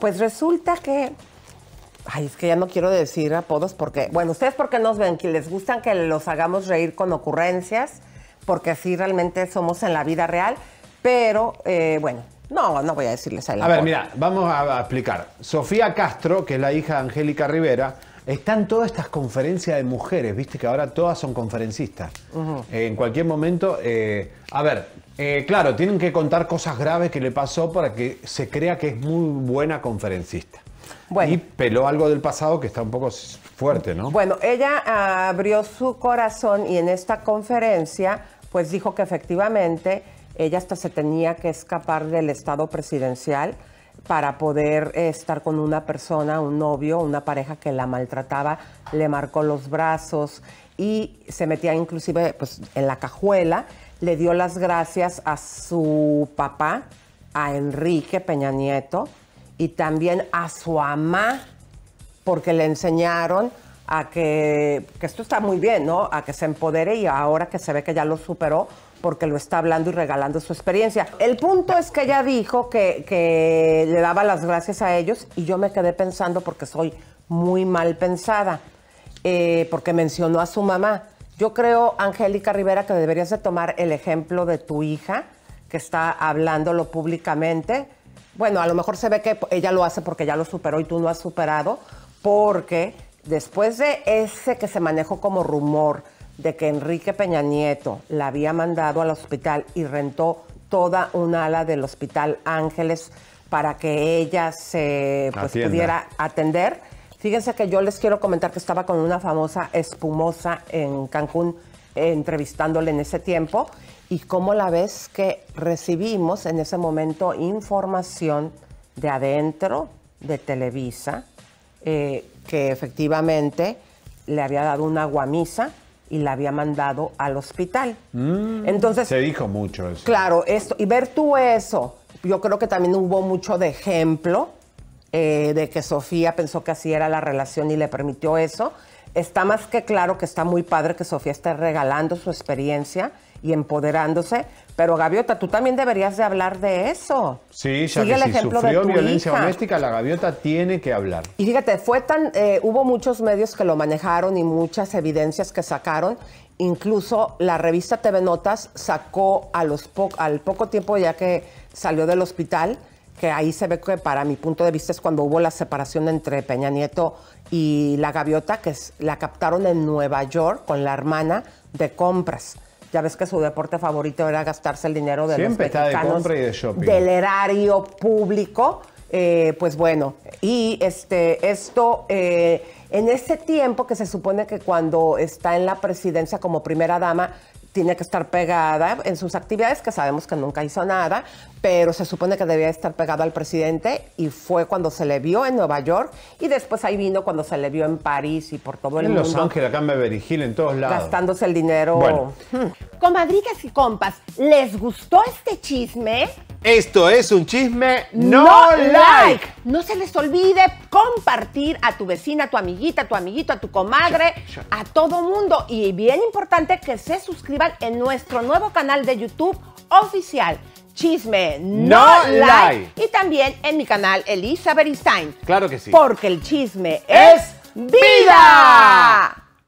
Pues resulta que. Ay, es que ya no quiero decir apodos porque. Bueno, ustedes porque nos ven que les gustan que los hagamos reír con ocurrencias, porque así realmente somos en la vida real. Pero, eh, bueno, no, no voy a decirles el A ver, mira, vamos a explicar. Sofía Castro, que es la hija de Angélica Rivera, está en todas estas conferencias de mujeres, viste que ahora todas son conferencistas. en cualquier momento, eh, a ver, eh, claro, tienen que contar cosas graves que le pasó para que se crea que es muy buena conferencista. Y peló algo del pasado que está un poco fuerte, ¿no? Bueno, ella abrió su corazón y en esta conferencia, pues dijo que efectivamente ella hasta se tenía que escapar del estado presidencial para poder estar con una persona, un novio, una pareja que la maltrataba, le marcó los brazos y se metía inclusive pues, en la cajuela. Le dio las gracias a su papá, a Enrique Peña Nieto, y también a su mamá, porque le enseñaron a que, esto está muy bien, ¿no? A que se empodere y ahora que se ve que ya lo superó, porque lo está hablando y regalando su experiencia. El punto es que ella dijo que, que, le daba las gracias a ellos y yo me quedé pensando porque soy muy mal pensada, eh, porque mencionó a su mamá. Yo creo, Angélica Rivera, que deberías de tomar el ejemplo de tu hija, que está hablándolo públicamente. Bueno, a lo mejor se ve que ella lo hace porque ya lo superó y tú no has superado, porque después de ese que se manejó como rumor de que Enrique Peña Nieto la había mandado al hospital y rentó toda un ala del Hospital Ángeles para que ella se pues, pudiera atender, Fíjense que yo les quiero comentar que estaba con una famosa espumosa en Cancún entrevistándole en ese tiempo y cómo la vez que recibimos en ese momento información de adentro de Televisa eh, que efectivamente le había dado una guamisa y la había mandado al hospital. Mm, Entonces se dijo mucho eso. Claro, esto y ver tú eso, yo creo que también hubo mucho de ejemplo eh, de que Sofía pensó que así era la relación y le permitió eso. Está más que claro que está muy padre que Sofía esté regalando su experiencia y empoderándose, pero Gaviota, tú también deberías de hablar de eso. Sí, ya que el si ejemplo sufrió violencia doméstica, la Gaviota tiene que hablar. Y fíjate, fue tan, eh, hubo muchos medios que lo manejaron y muchas evidencias que sacaron. Incluso la revista TV Notas sacó a los al poco tiempo ya que salió del hospital que ahí se ve que para mi punto de vista es cuando hubo la separación entre Peña Nieto y la gaviota, que la captaron en Nueva York con la hermana de compras. Ya ves que su deporte favorito era gastarse el dinero de Siempre está de compra y de shopping. del erario público. Eh, pues bueno, y este, esto, eh, en ese tiempo que se supone que cuando está en la presidencia como primera dama, tiene que estar pegada en sus actividades, que sabemos que nunca hizo nada, pero se supone que debía estar pegada al presidente y fue cuando se le vio en Nueva York y después ahí vino cuando se le vio en París y por todo el mundo. En Los Ángeles, acá en Beverly Hills, en todos lados. Gastándose el dinero. Hmm. Comadritas y compas, ¿les gustó este chisme? Esto es un chisme no, like. No se les olvide compartir a tu vecina, a tu amiguita, a tu amiguito, a tu comadre, a todo mundo. Y bien importante que se suscriban en nuestro nuevo canal de YouTube oficial. Chisme no, like. Y también en mi canal Elisa Stein. Claro que sí. Porque el chisme es vida.